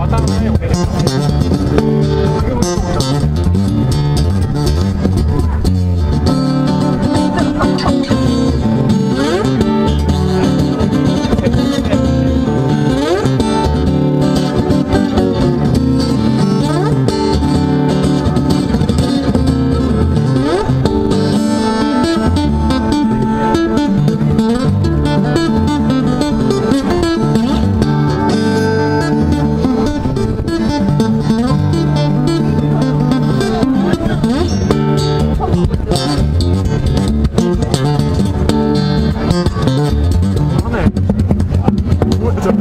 我当然有这个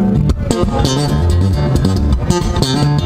Thank you.